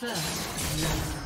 First love.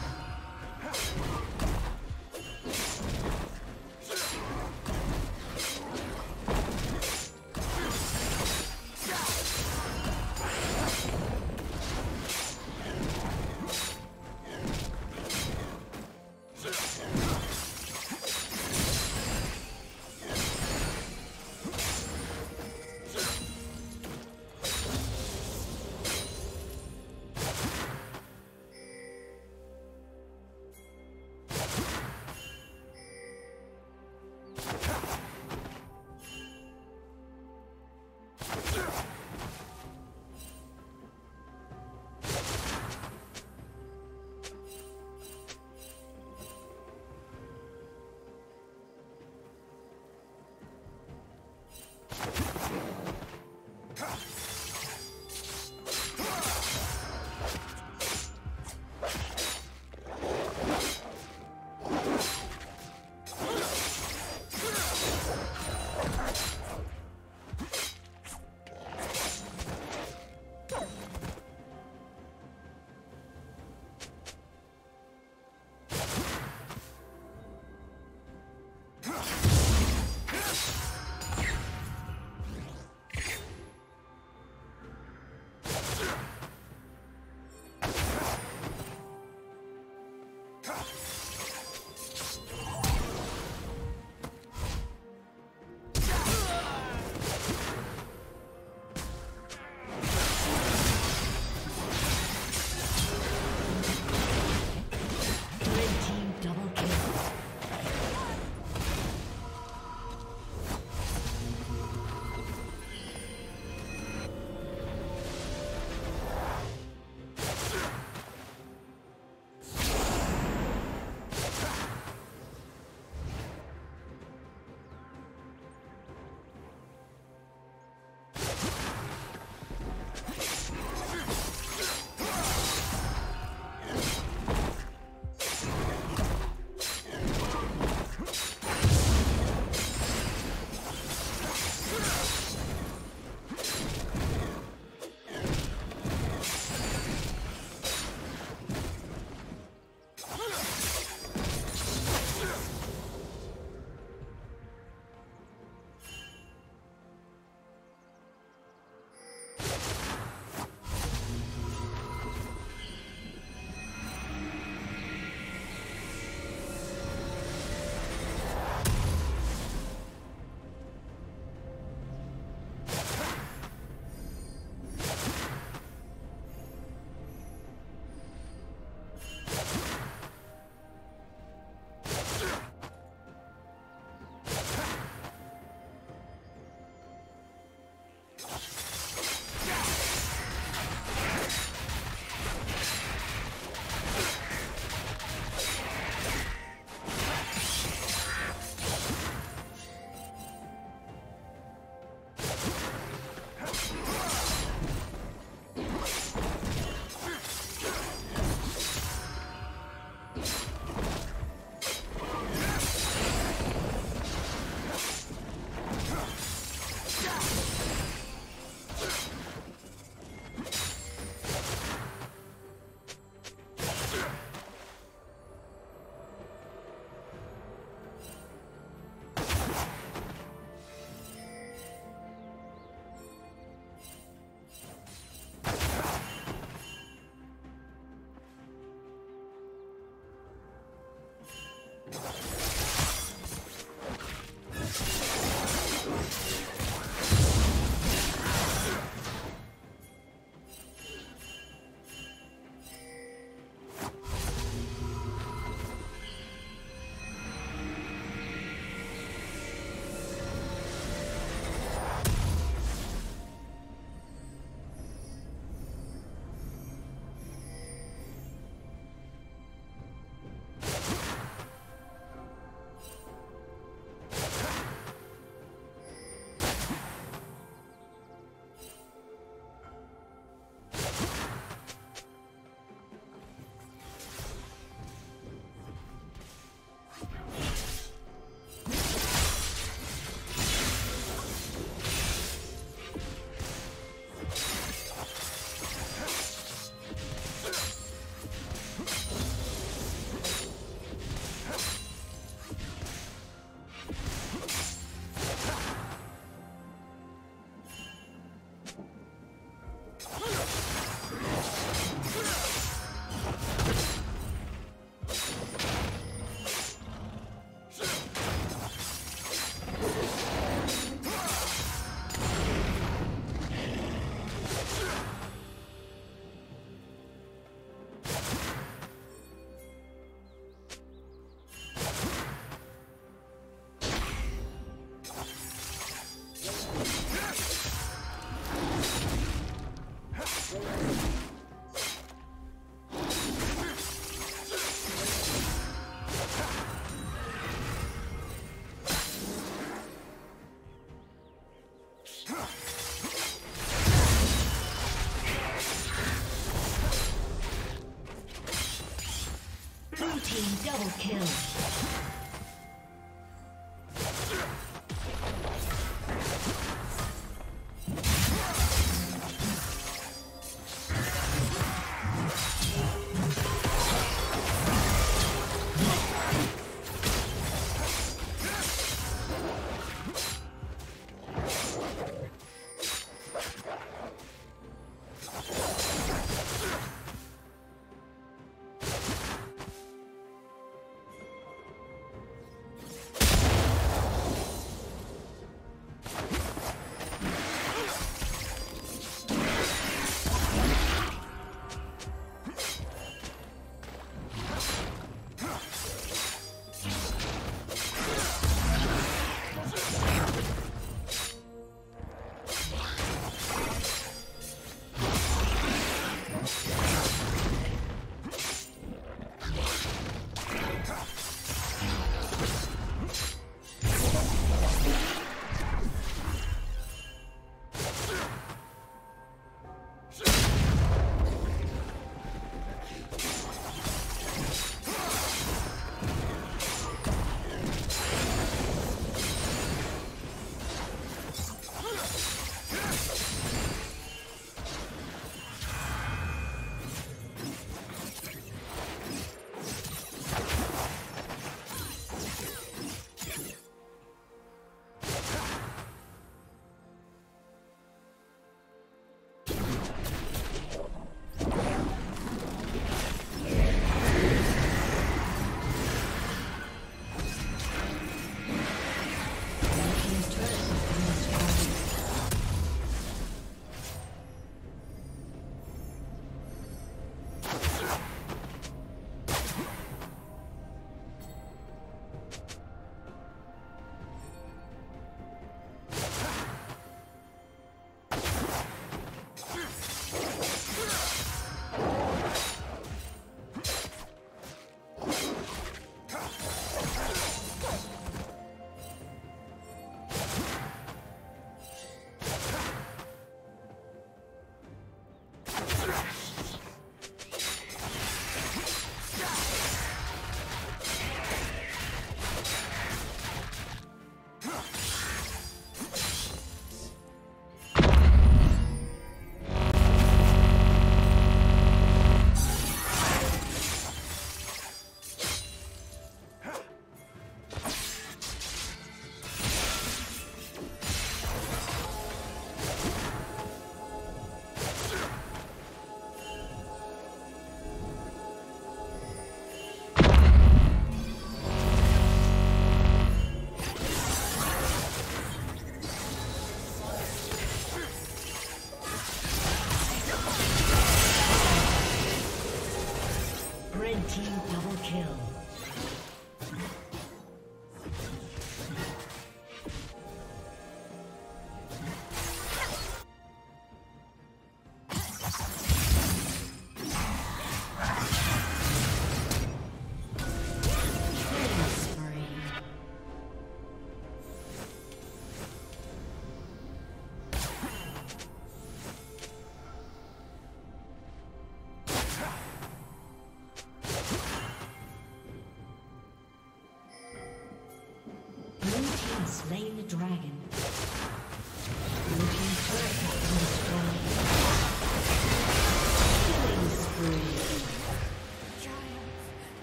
Slain the dragon.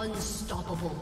Unstoppable.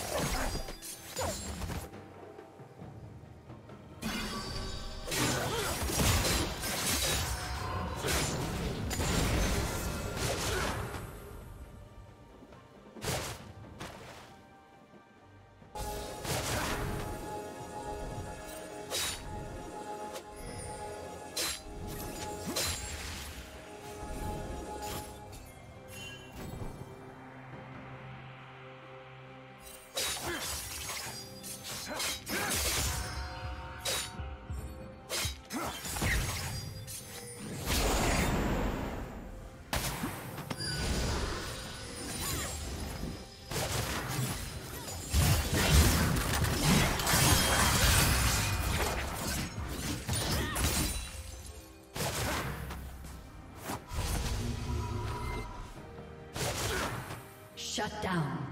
Destroyed. Shut down.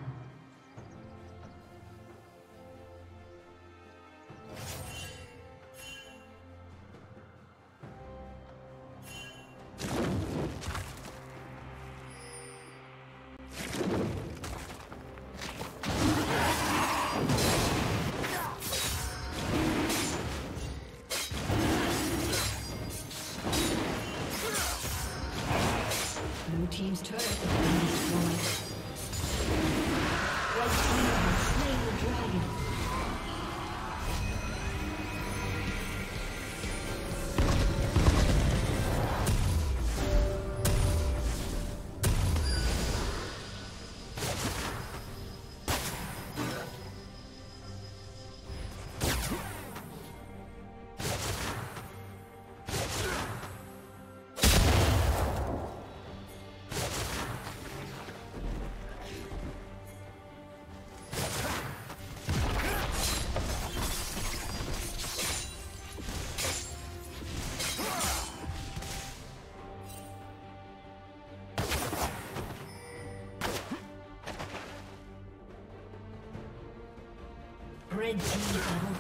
team's turret.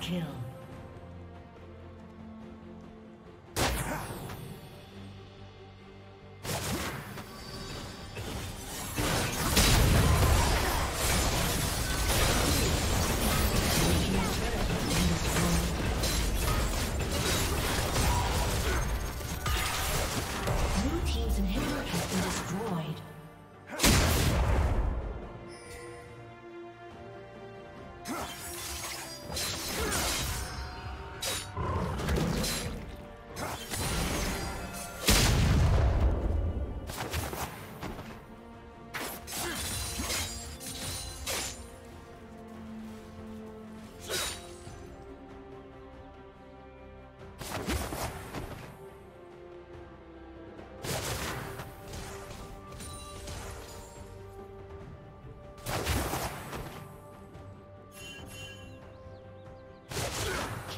Kill.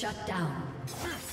Shut down.